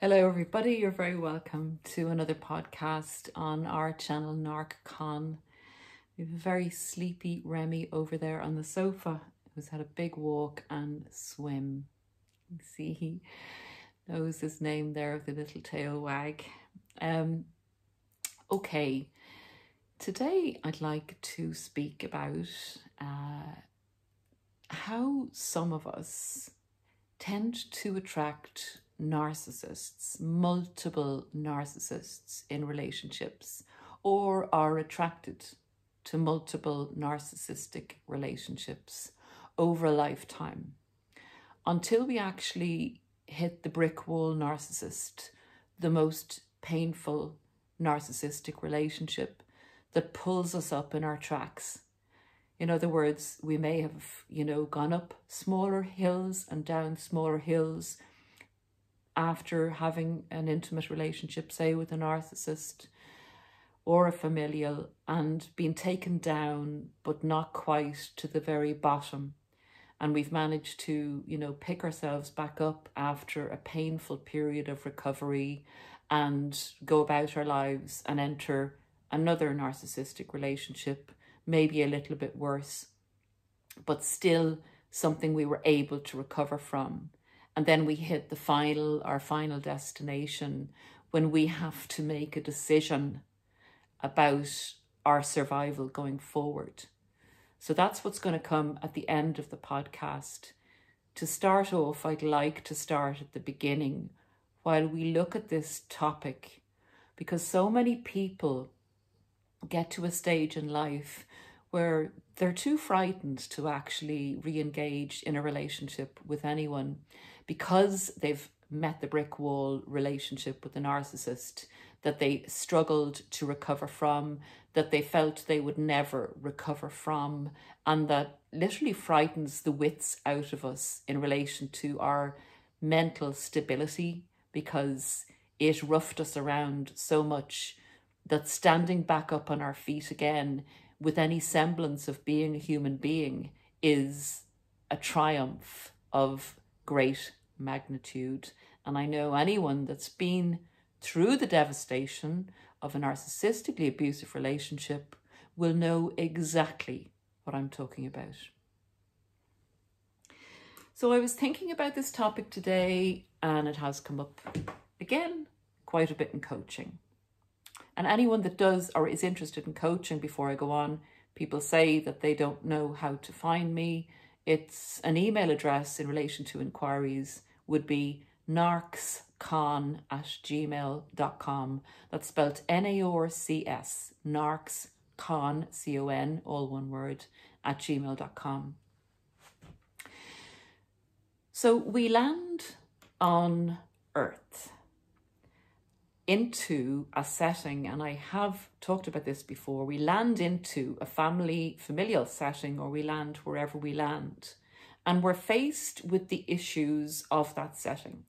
Hello, everybody. You're very welcome to another podcast on our channel, NarcCon. We have a very sleepy Remy over there on the sofa who's had a big walk and swim. You see, he knows his name there of the little tail wag. Um, okay, today I'd like to speak about uh, how some of us tend to attract narcissists, multiple narcissists in relationships, or are attracted to multiple narcissistic relationships over a lifetime until we actually hit the brick wall narcissist, the most painful narcissistic relationship that pulls us up in our tracks. In other words, we may have, you know, gone up smaller hills and down smaller hills after having an intimate relationship, say with a narcissist or a familial, and being taken down, but not quite to the very bottom. And we've managed to, you know, pick ourselves back up after a painful period of recovery and go about our lives and enter another narcissistic relationship, maybe a little bit worse, but still something we were able to recover from and then we hit the final, our final destination when we have to make a decision about our survival going forward. So that's what's going to come at the end of the podcast. To start off, I'd like to start at the beginning while we look at this topic because so many people get to a stage in life where they're too frightened to actually re engage in a relationship with anyone because they've met the brick wall relationship with the narcissist that they struggled to recover from, that they felt they would never recover from, and that literally frightens the wits out of us in relation to our mental stability because it roughed us around so much that standing back up on our feet again with any semblance of being a human being is a triumph of great magnitude. And I know anyone that's been through the devastation of a narcissistically abusive relationship will know exactly what I'm talking about. So I was thinking about this topic today and it has come up again quite a bit in coaching. And anyone that does or is interested in coaching before I go on, people say that they don't know how to find me. It's an email address in relation to inquiries would be narcscon at gmail.com. That's spelled N-A-R-C-S, narcscon, C-O-N, all one word, at gmail.com. So we land on Earth into a setting, and I have talked about this before. We land into a family, familial setting, or we land wherever we land and we're faced with the issues of that setting.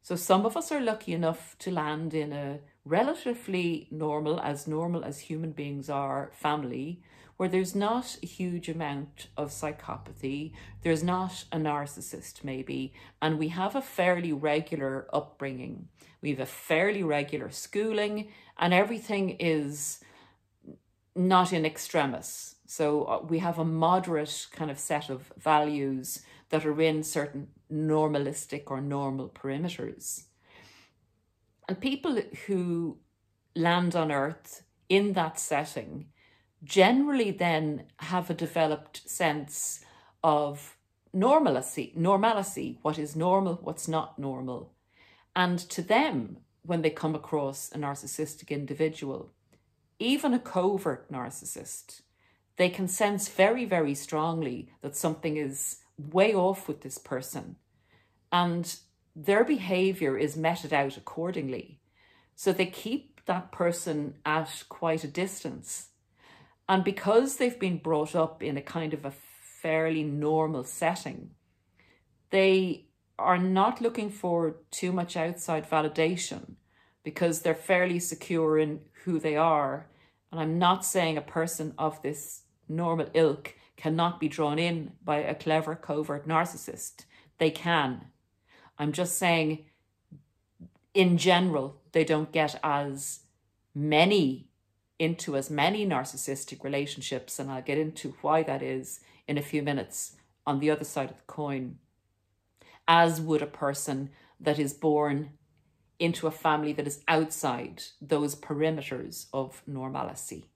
So some of us are lucky enough to land in a relatively normal, as normal as human beings are, family, where there's not a huge amount of psychopathy, there's not a narcissist maybe, and we have a fairly regular upbringing. We have a fairly regular schooling, and everything is not in extremis. So uh, we have a moderate kind of set of values that are in certain normalistic or normal perimeters. And people who land on Earth in that setting generally then have a developed sense of normalcy, normalcy, what is normal, what's not normal. And to them, when they come across a narcissistic individual, even a covert narcissist, they can sense very, very strongly that something is way off with this person. And their behavior is meted out accordingly. So they keep that person at quite a distance. And because they've been brought up in a kind of a fairly normal setting, they are not looking for too much outside validation because they're fairly secure in who they are. And I'm not saying a person of this normal ilk cannot be drawn in by a clever, covert narcissist. They can. I'm just saying in general, they don't get as many into as many narcissistic relationships, and I'll get into why that is in a few minutes on the other side of the coin, as would a person that is born into a family that is outside those perimeters of normalcy.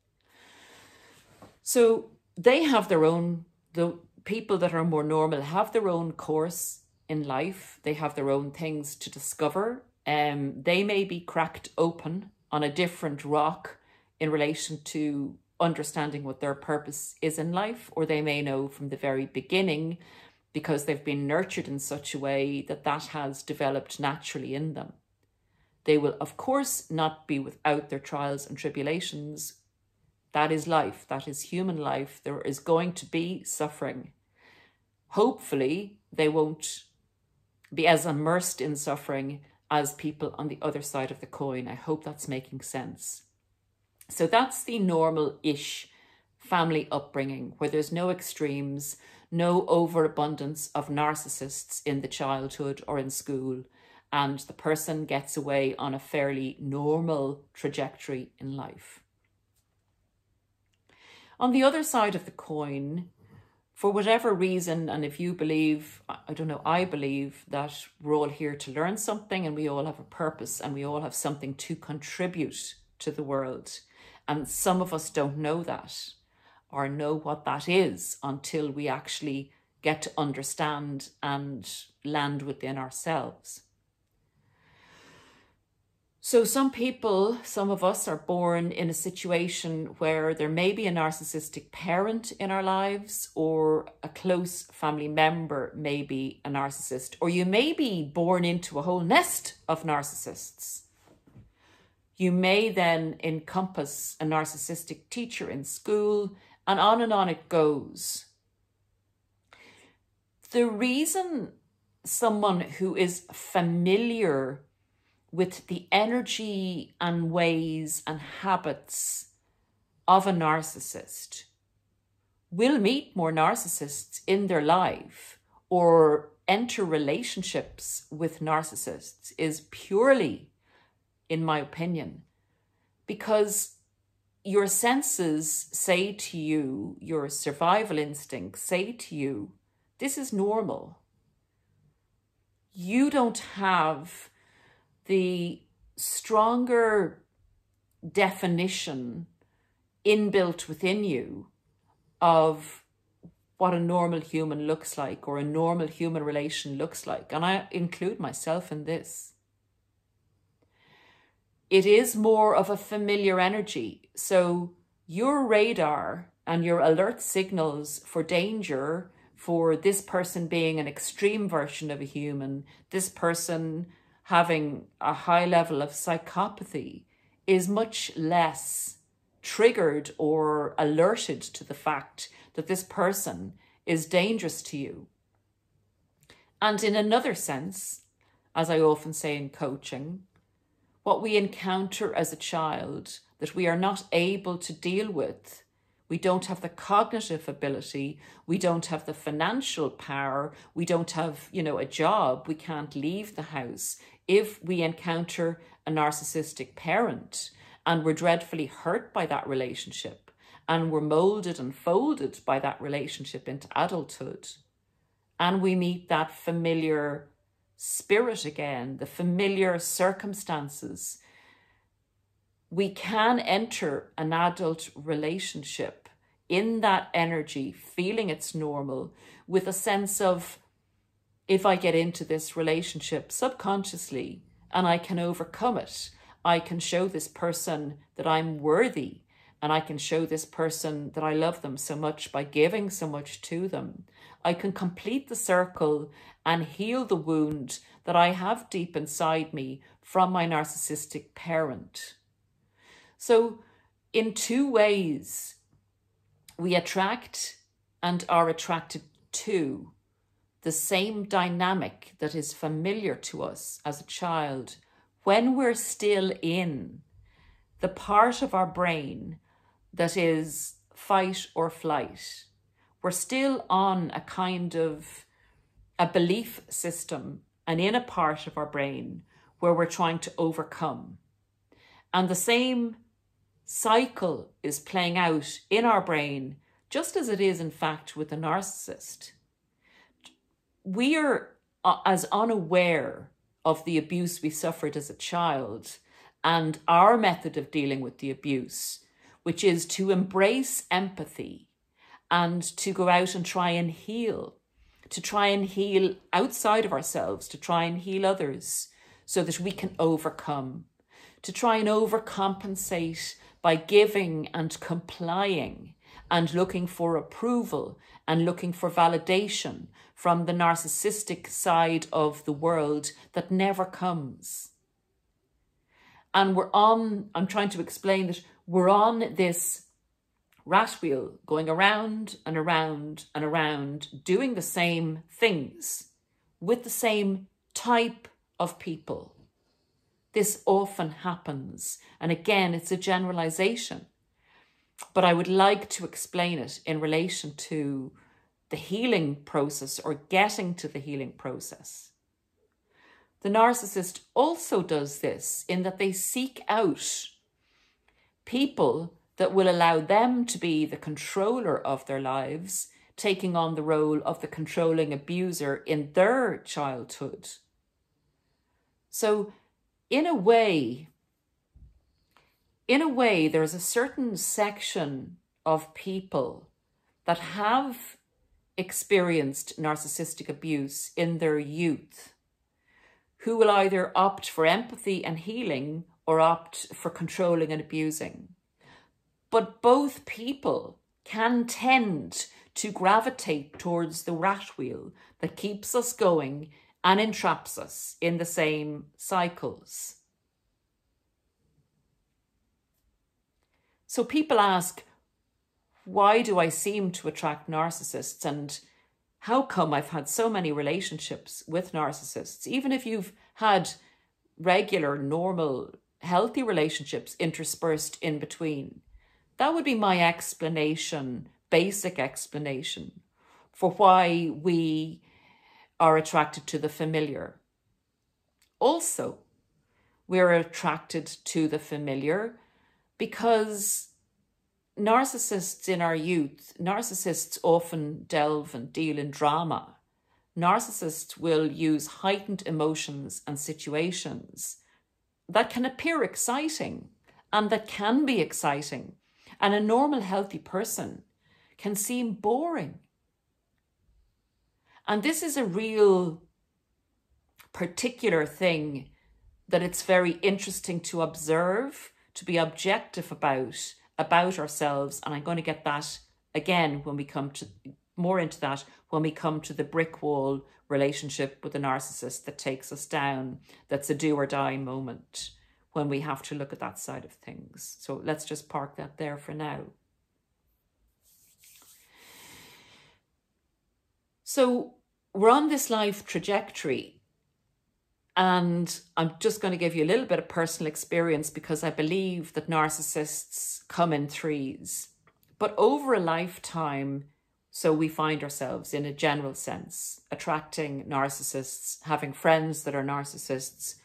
So they have their own, the people that are more normal have their own course in life. They have their own things to discover. Um, they may be cracked open on a different rock in relation to understanding what their purpose is in life, or they may know from the very beginning because they've been nurtured in such a way that that has developed naturally in them. They will, of course, not be without their trials and tribulations. That is life, that is human life. There is going to be suffering. Hopefully, they won't be as immersed in suffering as people on the other side of the coin. I hope that's making sense. So that's the normal ish family upbringing where there's no extremes, no overabundance of narcissists in the childhood or in school, and the person gets away on a fairly normal trajectory in life. On the other side of the coin, for whatever reason, and if you believe, I don't know, I believe that we're all here to learn something and we all have a purpose and we all have something to contribute to the world. And some of us don't know that or know what that is until we actually get to understand and land within ourselves. So, some people, some of us are born in a situation where there may be a narcissistic parent in our lives, or a close family member may be a narcissist, or you may be born into a whole nest of narcissists. You may then encompass a narcissistic teacher in school, and on and on it goes. The reason someone who is familiar with the energy and ways and habits of a narcissist will meet more narcissists in their life or enter relationships with narcissists is purely, in my opinion, because your senses say to you, your survival instincts say to you, this is normal. You don't have the stronger definition inbuilt within you of what a normal human looks like or a normal human relation looks like. And I include myself in this. It is more of a familiar energy. So your radar and your alert signals for danger, for this person being an extreme version of a human, this person having a high level of psychopathy is much less triggered or alerted to the fact that this person is dangerous to you. And in another sense, as I often say in coaching, what we encounter as a child that we are not able to deal with we don't have the cognitive ability. We don't have the financial power. We don't have, you know, a job. We can't leave the house. If we encounter a narcissistic parent and we're dreadfully hurt by that relationship and we're molded and folded by that relationship into adulthood, and we meet that familiar spirit again, the familiar circumstances, we can enter an adult relationship in that energy, feeling it's normal, with a sense of if I get into this relationship subconsciously and I can overcome it, I can show this person that I'm worthy and I can show this person that I love them so much by giving so much to them. I can complete the circle and heal the wound that I have deep inside me from my narcissistic parent. So, in two ways, we attract and are attracted to the same dynamic that is familiar to us as a child when we're still in the part of our brain that is fight or flight. We're still on a kind of a belief system and in a part of our brain where we're trying to overcome. And the same cycle is playing out in our brain, just as it is, in fact, with the narcissist. We are uh, as unaware of the abuse we suffered as a child and our method of dealing with the abuse, which is to embrace empathy and to go out and try and heal, to try and heal outside of ourselves, to try and heal others so that we can overcome, to try and overcompensate by giving and complying and looking for approval and looking for validation from the narcissistic side of the world that never comes. And we're on, I'm trying to explain that we're on this rat wheel going around and around and around doing the same things with the same type of people. This often happens. And again, it's a generalization. But I would like to explain it in relation to the healing process or getting to the healing process. The narcissist also does this in that they seek out people that will allow them to be the controller of their lives, taking on the role of the controlling abuser in their childhood. So, in a way, in a way, there's a certain section of people that have experienced narcissistic abuse in their youth who will either opt for empathy and healing or opt for controlling and abusing. But both people can tend to gravitate towards the rat wheel that keeps us going and entraps us in the same cycles. So people ask, why do I seem to attract narcissists? And how come I've had so many relationships with narcissists? Even if you've had regular, normal, healthy relationships interspersed in between. That would be my explanation, basic explanation for why we are attracted to the familiar. Also, we're attracted to the familiar because narcissists in our youth, narcissists often delve and deal in drama. Narcissists will use heightened emotions and situations that can appear exciting and that can be exciting and a normal, healthy person can seem boring. And this is a real particular thing that it's very interesting to observe, to be objective about, about ourselves. And I'm going to get that again when we come to more into that when we come to the brick wall relationship with the narcissist that takes us down, that's a do or die moment when we have to look at that side of things. So let's just park that there for now. So we're on this life trajectory and I'm just going to give you a little bit of personal experience because I believe that narcissists come in threes. But over a lifetime, so we find ourselves in a general sense attracting narcissists, having friends that are narcissists,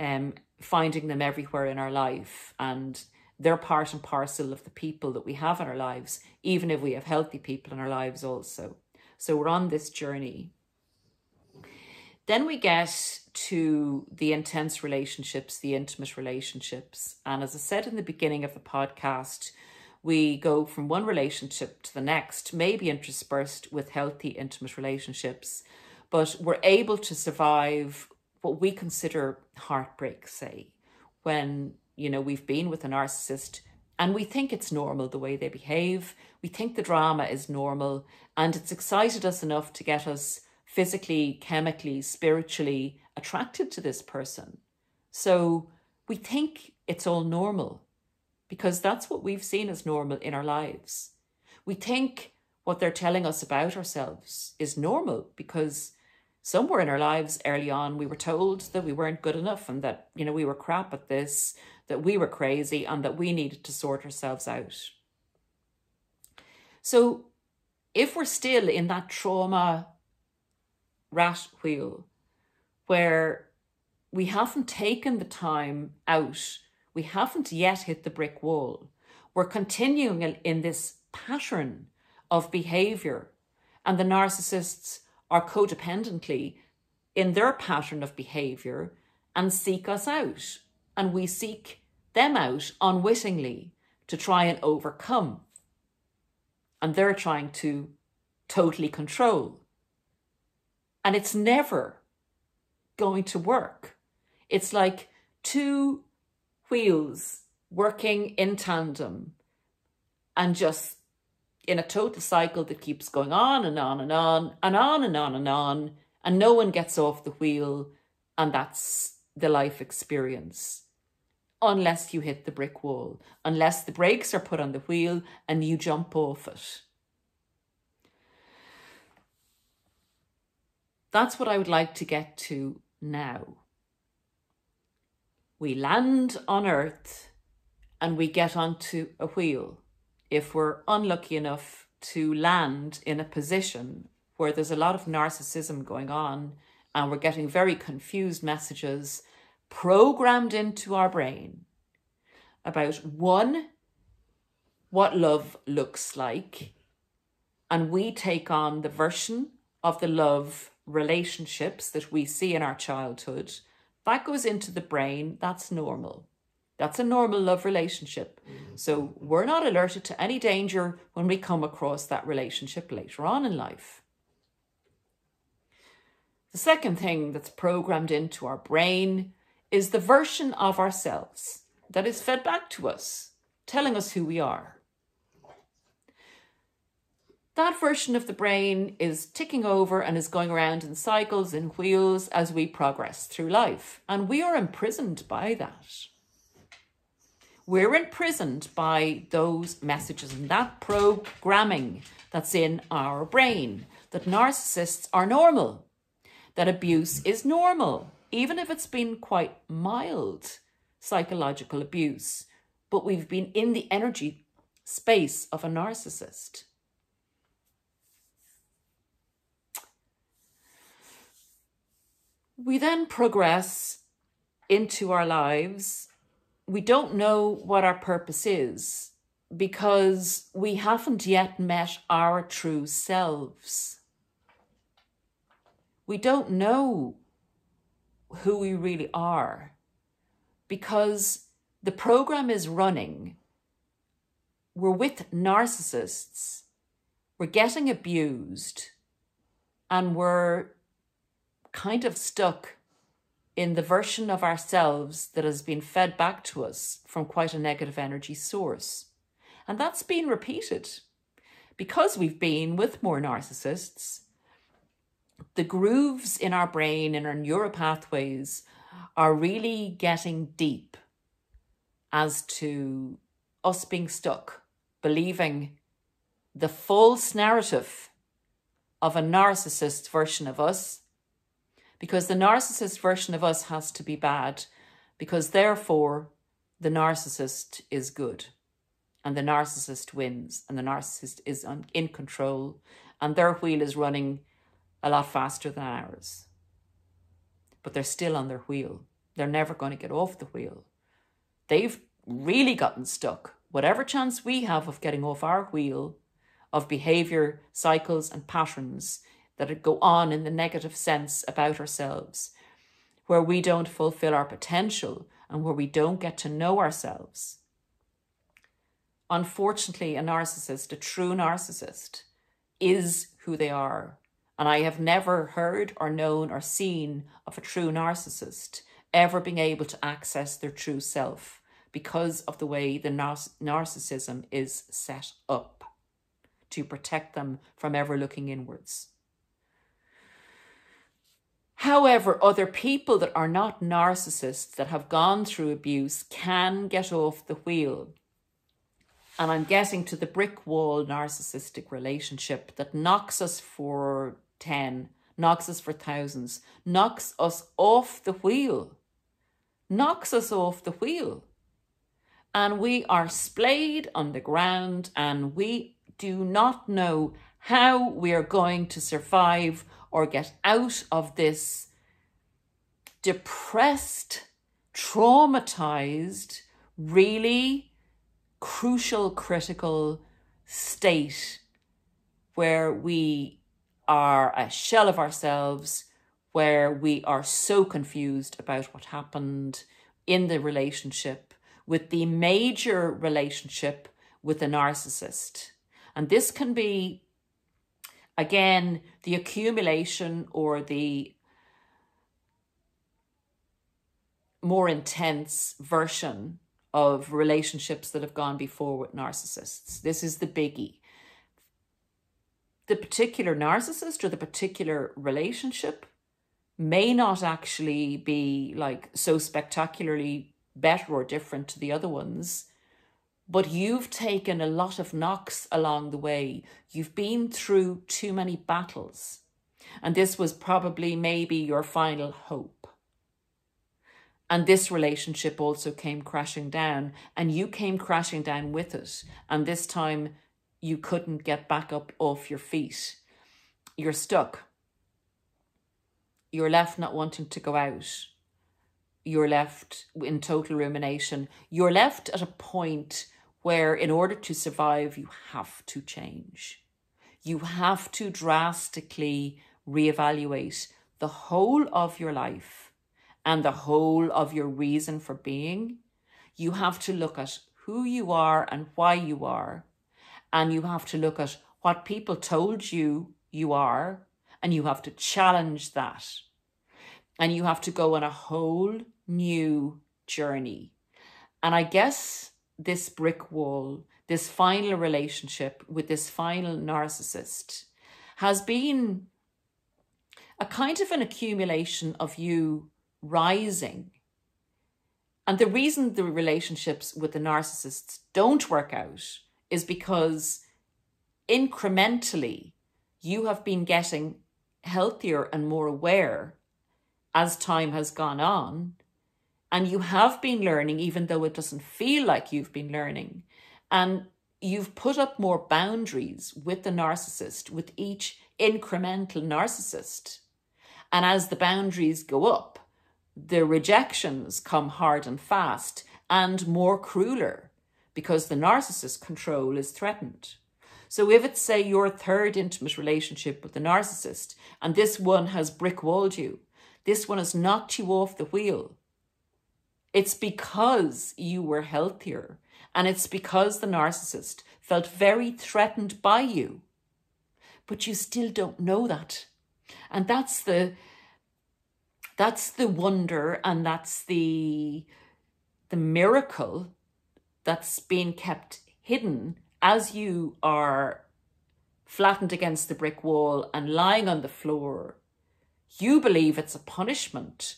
um, finding them everywhere in our life and they're part and parcel of the people that we have in our lives, even if we have healthy people in our lives also. So we're on this journey. Then we get to the intense relationships, the intimate relationships. And as I said in the beginning of the podcast, we go from one relationship to the next, maybe interspersed with healthy, intimate relationships, but we're able to survive what we consider heartbreak, say, when, you know, we've been with a narcissist and we think it's normal the way they behave. We think the drama is normal and it's excited us enough to get us physically, chemically, spiritually attracted to this person. So we think it's all normal because that's what we've seen as normal in our lives. We think what they're telling us about ourselves is normal because somewhere in our lives early on, we were told that we weren't good enough and that, you know, we were crap at this, that we were crazy and that we needed to sort ourselves out. So if we're still in that trauma rat wheel where we haven't taken the time out. We haven't yet hit the brick wall. We're continuing in this pattern of behavior, and the narcissists are codependently in their pattern of behavior and seek us out. And we seek them out unwittingly to try and overcome. And they're trying to totally control. And it's never going to work. It's like two wheels working in tandem and just in a total cycle that keeps going on and on and on and on and on and on, and no one gets off the wheel, and that's the life experience. Unless you hit the brick wall, unless the brakes are put on the wheel and you jump off it. That's what I would like to get to now. We land on Earth and we get onto a wheel if we're unlucky enough to land in a position where there's a lot of narcissism going on and we're getting very confused messages programmed into our brain about one, what love looks like, and we take on the version of the love relationships that we see in our childhood. That goes into the brain, that's normal. That's a normal love relationship. Mm-hmm. So we're not alerted to any danger when we come across that relationship later on in life. The second thing that's programmed into our brain is the version of ourselves that is fed back to us, telling us who we are. That version of the brain is ticking over and is going around in cycles, in wheels as we progress through life. And we are imprisoned by that. We're imprisoned by those messages and that programming that's in our brain that narcissists are normal, that abuse is normal, even if it's been quite mild psychological abuse, but we've been in the energy space of a narcissist. We then progress into our lives we don't know what our purpose is because we haven't yet met our true selves. We don't know who we really are because the program is running. We're with narcissists, we're getting abused, and we're kind of stuck in the version of ourselves that has been fed back to us from quite a negative energy source. And that's been repeated. Because we've been with more narcissists, the grooves in our brain and our neural pathways are really getting deep as to us being stuck, believing the false narrative of a narcissist version of us because the narcissist version of us has to be bad because therefore the narcissist is good and the narcissist wins and the narcissist is in control and their wheel is running a lot faster than ours. But they're still on their wheel. They're never going to get off the wheel. They've really gotten stuck. Whatever chance we have of getting off our wheel of behavior, cycles, and patterns that go on in the negative sense about ourselves, where we don't fulfill our potential and where we don't get to know ourselves. Unfortunately, a narcissist, a true narcissist, is who they are. And I have never heard or known or seen of a true narcissist ever being able to access their true self because of the way the narcissism is set up to protect them from ever looking inwards. However, other people that are not narcissists that have gone through abuse can get off the wheel. And I'm getting to the brick wall narcissistic relationship that knocks us for 10, knocks us for thousands, knocks us off the wheel, knocks us off the wheel. And we are splayed on the ground and we do not know how we are going to survive or get out of this depressed, traumatized, really crucial, critical state where we are a shell of ourselves, where we are so confused about what happened in the relationship with the major relationship with the narcissist. And this can be, again, the accumulation or the more intense version of relationships that have gone before with narcissists. This is the biggie. The particular narcissist or the particular relationship may not actually be like so spectacularly better or different to the other ones, but you've taken a lot of knocks along the way. You've been through too many battles. And this was probably maybe your final hope. And this relationship also came crashing down, and you came crashing down with it. And this time you couldn't get back up off your feet. You're stuck. You're left not wanting to go out. You're left in total rumination. You're left at a point where, in order to survive, you have to change. You have to drastically reevaluate the whole of your life and the whole of your reason for being. You have to look at who you are and why you are. And you have to look at what people told you you are, and you have to challenge that. And you have to go on a whole new journey. And I guess this brick wall, this final relationship with this final narcissist, has been a kind of an accumulation of you rising. And the reason the relationships with the narcissists don't work out is because incrementally you have been getting healthier and more aware as time has gone on and you have been learning, even though it doesn't feel like you've been learning. And you've put up more boundaries with the narcissist, with each incremental narcissist. And as the boundaries go up, the rejections come hard and fast and more crueler because the narcissist control is threatened. So if it's, say, your third intimate relationship with the narcissist and this one has brick walled you, this one has knocked you off the wheel, it's because you were healthier and it's because the narcissist felt very threatened by you. But you still don't know that. And that's the that's the wonder and that's the the miracle that's being kept hidden as you are flattened against the brick wall and lying on the floor. You believe it's a punishment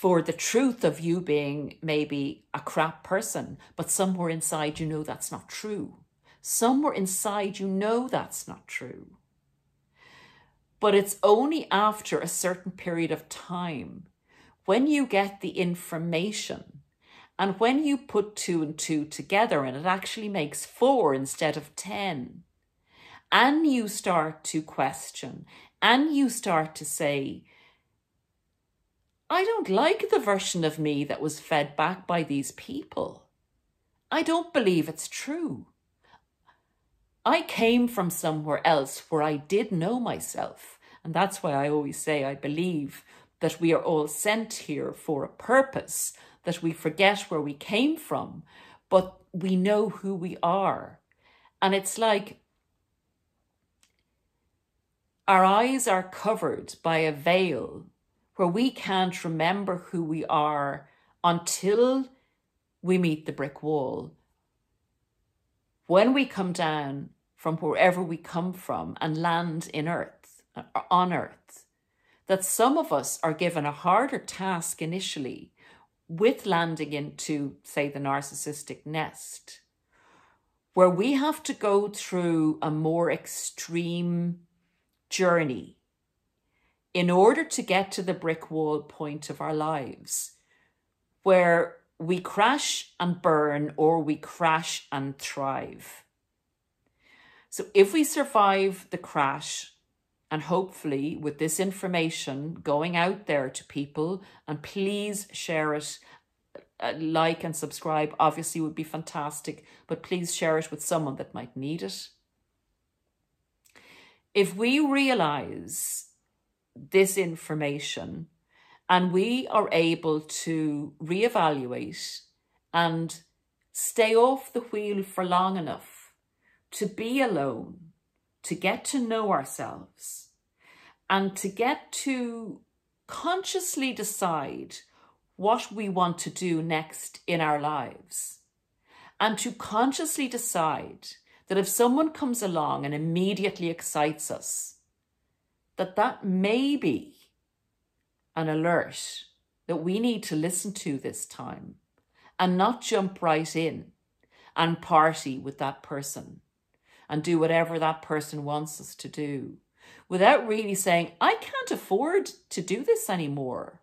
for the truth of you being maybe a crap person, but somewhere inside you know that's not true. Somewhere inside you know that's not true. But it's only after a certain period of time when you get the information and when you put two and two together and it actually makes four instead of 10, and you start to question and you start to say, I don't like the version of me that was fed back by these people. I don't believe it's true. I came from somewhere else where I did know myself. And that's why I always say I believe that we are all sent here for a purpose, that we forget where we came from, but we know who we are. And it's like our eyes are covered by a veil where we can't remember who we are until we meet the brick wall. When we come down from wherever we come from and land in earth, uh, on earth, that some of us are given a harder task initially with landing into, say, the narcissistic nest, where we have to go through a more extreme journey in order to get to the brick wall point of our lives, where we crash and burn or we crash and thrive. So if we survive the crash And hopefully, with this information going out there to people, and please share it, uh, like and subscribe, obviously, would be fantastic, but please share it with someone that might need it. If we realize this information and we are able to reevaluate and stay off the wheel for long enough to be alone to get to know ourselves and to get to consciously decide what we want to do next in our lives. And to consciously decide that if someone comes along and immediately excites us, that that may be an alert that we need to listen to this time and not jump right in and party with that person and do whatever that person wants us to do without really saying, I can't afford to do this anymore.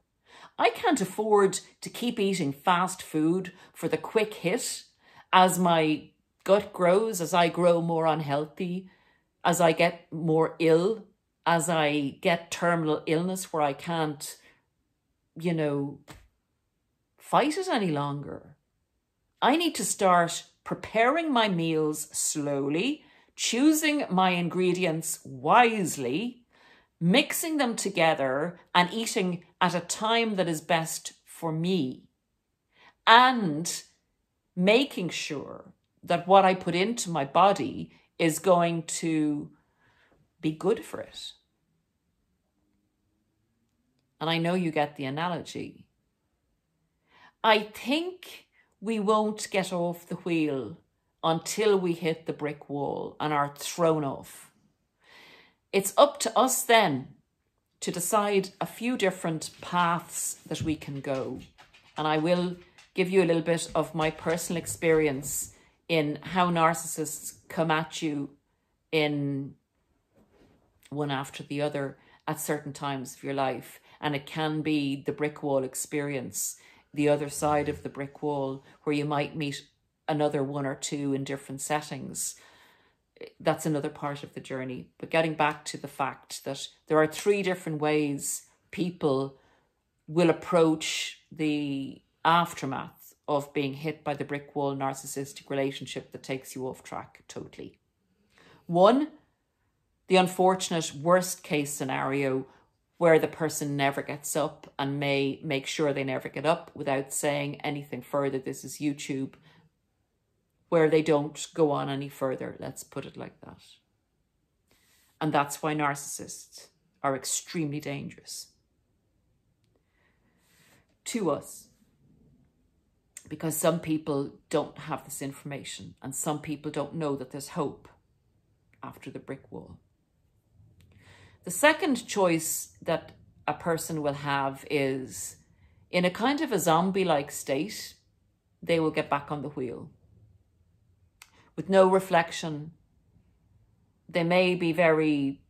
I can't afford to keep eating fast food for the quick hit as my gut grows, as I grow more unhealthy, as I get more ill, as I get terminal illness where I can't, you know, fight it any longer. I need to start preparing my meals slowly choosing my ingredients wisely, mixing them together and eating at a time that is best for me, and making sure that what I put into my body is going to be good for it. And I know you get the analogy. I think we won't get off the wheel until we hit the brick wall and are thrown off. It's up to us then to decide a few different paths that we can go. And I will give you a little bit of my personal experience in how narcissists come at you in one after the other at certain times of your life. And it can be the brick wall experience, the other side of the brick wall, where you might meet another one or two in different settings. That's another part of the journey. But getting back to the fact that there are three different ways people will approach the aftermath of being hit by the brick wall narcissistic relationship that takes you off track totally. One, the unfortunate worst case scenario where the person never gets up and may make sure they never get up without saying anything further. This is YouTube where they don't go on any further. Let's put it like that. And that's why narcissists are extremely dangerous to us. Because some people don't have this information and some people don't know that there's hope after the brick wall. The second choice that a person will have is in a kind of a zombie like state, they will get back on the wheel with no reflection. They may be very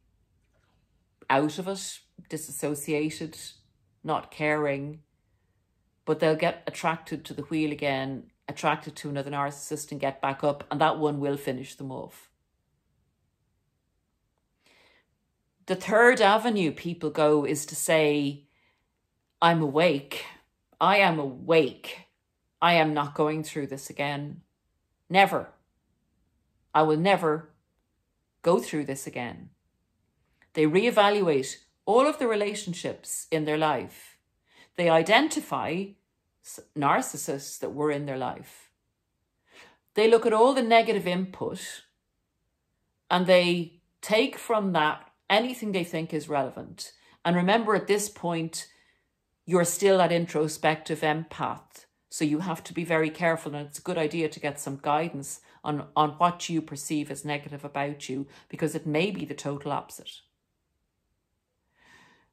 out of it, disassociated, not caring, but they'll get attracted to the wheel again, attracted to another narcissist and get back up, and that one will finish them off. The third avenue people go is to say, I'm awake. I am awake. I am not going through this again. Never. I will never go through this again. They reevaluate all of the relationships in their life. They identify narcissists that were in their life. They look at all the negative input and they take from that anything they think is relevant. And remember, at this point, you're still that introspective empath. So you have to be very careful, and it's a good idea to get some guidance on, on what you perceive as negative about you because it may be the total opposite.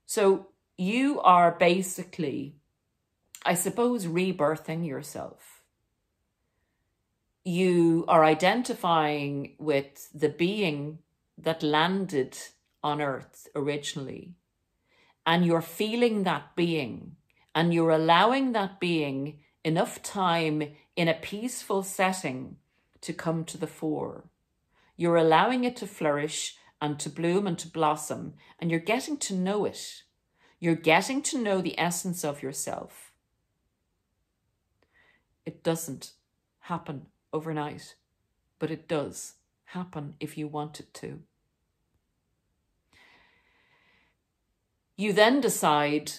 So you are basically, I suppose, rebirthing yourself. You are identifying with the being that landed on earth originally, and you're feeling that being, and you're allowing that being enough time in a peaceful setting to come to the fore. You're allowing it to flourish and to bloom and to blossom, and you're getting to know it. You're getting to know the essence of yourself. It doesn't happen overnight, but it does happen if you want it to. You then decide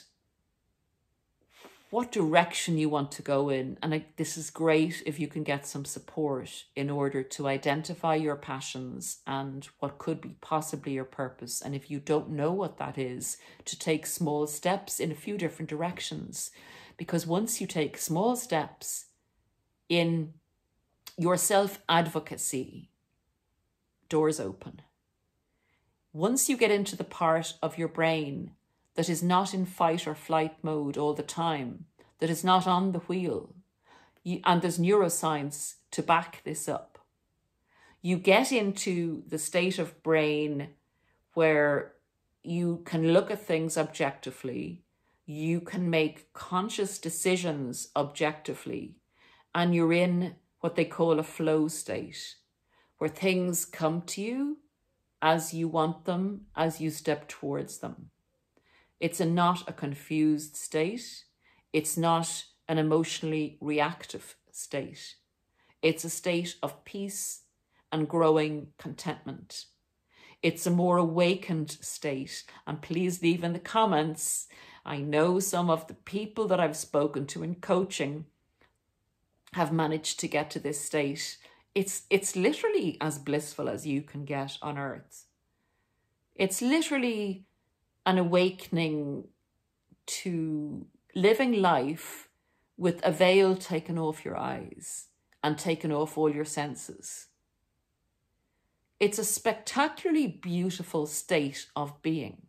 what direction you want to go in. And I, this is great if you can get some support in order to identify your passions and what could be possibly your purpose. And if you don't know what that is, to take small steps in a few different directions. Because once you take small steps in your self advocacy, doors open. Once you get into the part of your brain that is not in fight or flight mode all the time, that is not on the wheel. You, and there's neuroscience to back this up. You get into the state of brain where you can look at things objectively, you can make conscious decisions objectively, and you're in what they call a flow state, where things come to you as you want them, as you step towards them. It's a not a confused state. It's not an emotionally reactive state. It's a state of peace and growing contentment. It's a more awakened state. And please leave in the comments. I know some of the people that I've spoken to in coaching have managed to get to this state. It's, it's literally as blissful as you can get on earth. It's literally an awakening to living life with a veil taken off your eyes and taken off all your senses. It's a spectacularly beautiful state of being.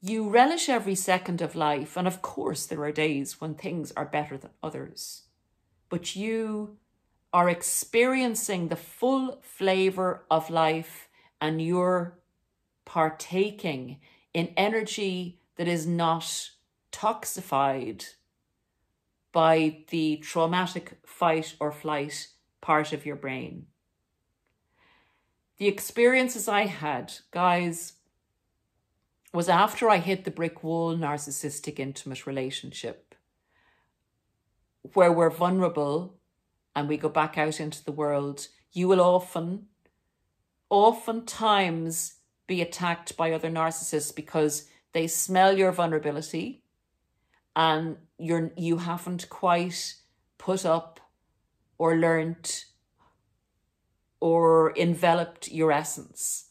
You relish every second of life, and of course, there are days when things are better than others, but you are experiencing the full flavour of life and you're partaking in energy that is not toxified by the traumatic fight or flight part of your brain. The experiences I had, guys, was after I hit the brick wall narcissistic intimate relationship, where we're vulnerable and we go back out into the world. You will often oftentimes be attacked by other narcissists because they smell your vulnerability and you're you haven't quite put up or learnt or enveloped your essence.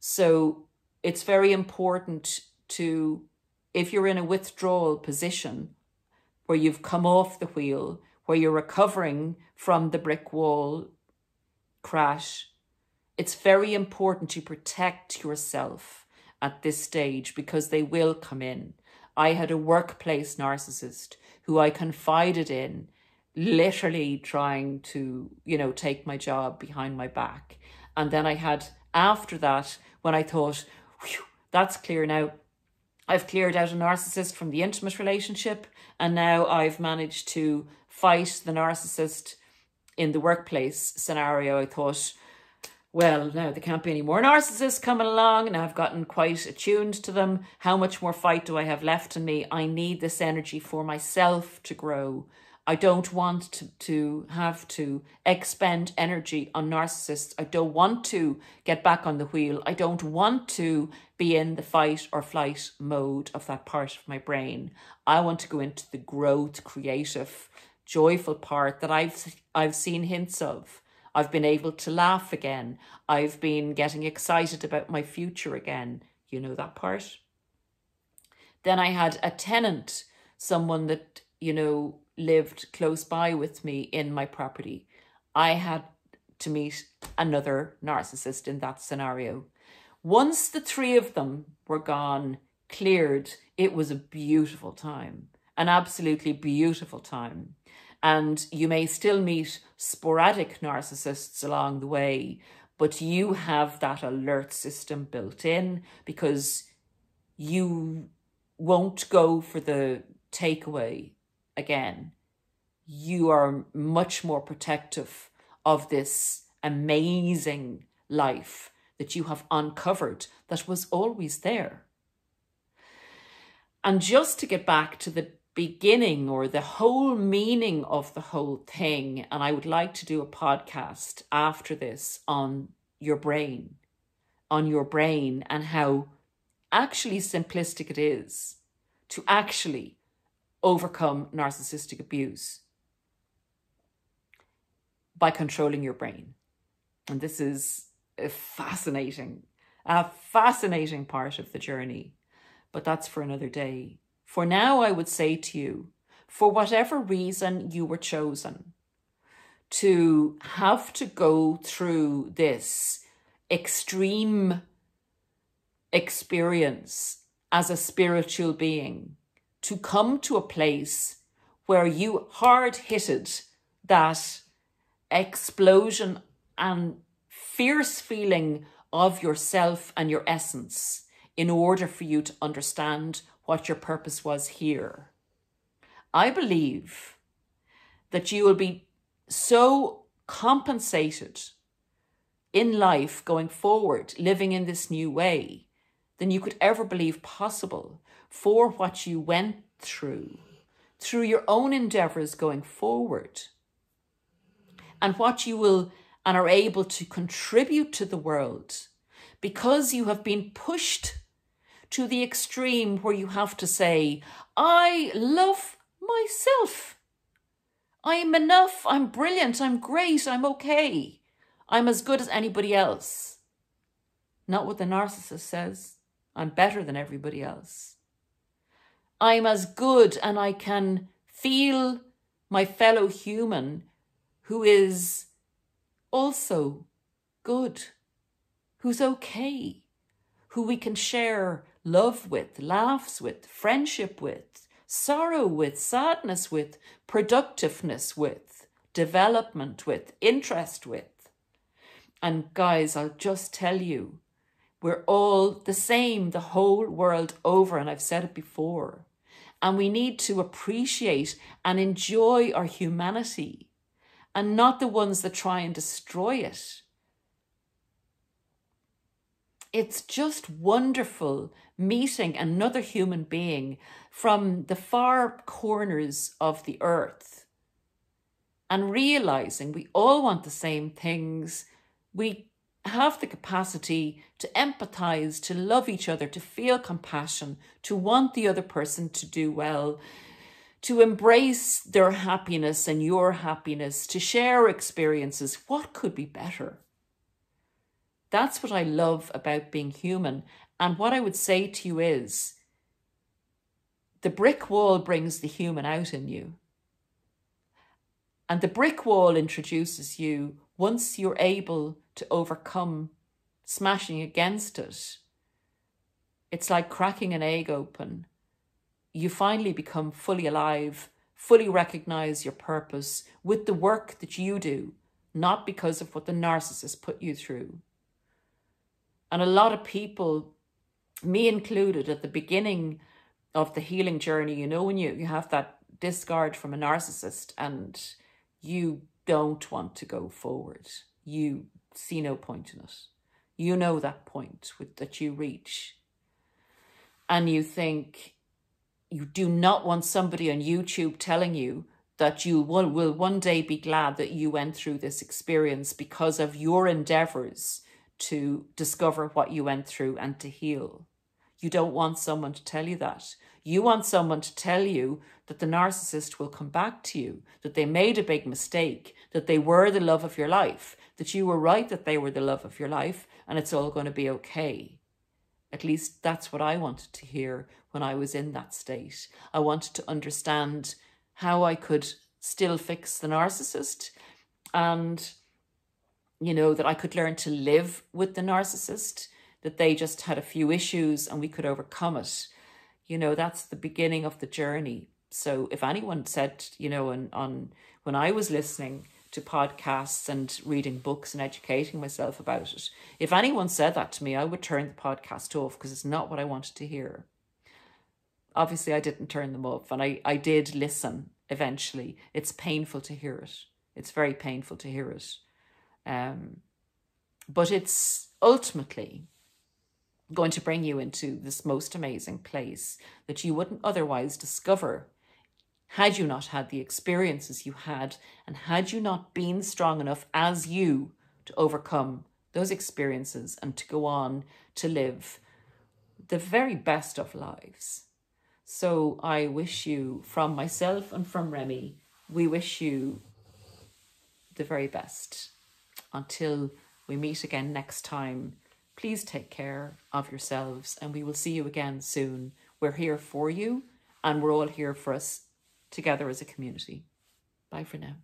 So it's very important to, if you're in a withdrawal position where you've come off the wheel, where you're recovering from the brick wall crash, it's very important to protect yourself at this stage because they will come in. I had a workplace narcissist who I confided in, literally trying to, you know, take my job behind my back. And then I had, after that, when I thought, that's clear now, I've cleared out a narcissist from the intimate relationship, and now I've managed to fight the narcissist in the workplace scenario. I thought, well, now there can't be any more narcissists coming along, and I've gotten quite attuned to them. How much more fight do I have left in me? I need this energy for myself to grow. I don't want to, to have to expend energy on narcissists. I don't want to get back on the wheel. I don't want to be in the fight or flight mode of that part of my brain. I want to go into the growth, creative, joyful part that I've I've seen hints of I've been able to laugh again. I've been getting excited about my future again. You know that part? Then I had a tenant, someone that, you know, lived close by with me in my property. I had to meet another narcissist in that scenario. Once the three of them were gone, cleared, it was a beautiful time, an absolutely beautiful time. And you may still meet sporadic narcissists along the way, but you have that alert system built in because you won't go for the takeaway again. You are much more protective of this amazing life that you have uncovered that was always there. And just to get back to the beginning or the whole meaning of the whole thing, and I would like to do a podcast after this on your brain, on your brain, and how actually simplistic it is to actually overcome narcissistic abuse by controlling your brain. And this is a fascinating, a fascinating part of the journey. But that's for another day. For now, I would say to you, for whatever reason you were chosen to have to go through this extreme experience as a spiritual being, to come to a place where you hard hitted that explosion and fierce feeling of yourself and your essence in order for you to understand what your purpose was here. I believe that you will be so compensated in life going forward, living in this new way, than you could ever believe possible for what you went through, through your own endeavors going forward, and what you will and are able to contribute to the world because you have been pushed to the extreme where you have to say, I love myself. I'm enough. I'm brilliant. I'm great. I'm okay. I'm as good as anybody else. Not what the narcissist says. I'm better than everybody else. I'm as good and I can feel my fellow human who is also good, who's okay, who we can share love with, laughs with, friendship with, sorrow with, sadness with, productiveness with, development with, interest with. And guys, I'll just tell you, we're all the same the whole world over, and I've said it before. And we need to appreciate and enjoy our humanity and not the ones that try and destroy it. It's just wonderful meeting another human being from the far corners of the earth and realizing we all want the same things. We have the capacity to empathize, to love each other, to feel compassion, to want the other person to do well, to embrace their happiness and your happiness, to share experiences. What could be better? That's what I love about being human. And what I would say to you is the brick wall brings the human out in you. And the brick wall introduces you once you're able to overcome smashing against it. It's like cracking an egg open you finally become fully alive, fully recognize your purpose with the work that you do, not because of what the narcissist put you through. And a lot of people, me included, at the beginning of the healing journey, you know, when you, you have that discard from a narcissist and you don't want to go forward, you see no point in it. You know that point with, that you reach. And you think, you do not want somebody on YouTube telling you that you will, will one day be glad that you went through this experience because of your endeavors to discover what you went through and to heal. You don't want someone to tell you that. You want someone to tell you that the narcissist will come back to you, that they made a big mistake, that they were the love of your life, that you were right that they were the love of your life, and it's all going to be okay. At least that's what I wanted to hear when I was in that state. I wanted to understand how I could still fix the narcissist and, you know, that I could learn to live with the narcissist, that they just had a few issues and we could overcome it. You know, that's the beginning of the journey. So if anyone said, you know, on, on when I was listening, to podcasts and reading books and educating myself about it. If anyone said that to me, I would turn the podcast off because it's not what I wanted to hear. Obviously, I didn't turn them off and I, I did listen eventually. It's painful to hear it. It's very painful to hear it. Um, but it's ultimately going to bring you into this most amazing place that you wouldn't otherwise discover had you not had the experiences you had and had you not been strong enough as you to overcome those experiences and to go on to live the very best of lives. So I wish you, from myself and from Remy, we wish you the very best. Until we meet again next time, please take care of yourselves and we will see you again soon. We're here for you and we're all here for us together as a community. Bye for now.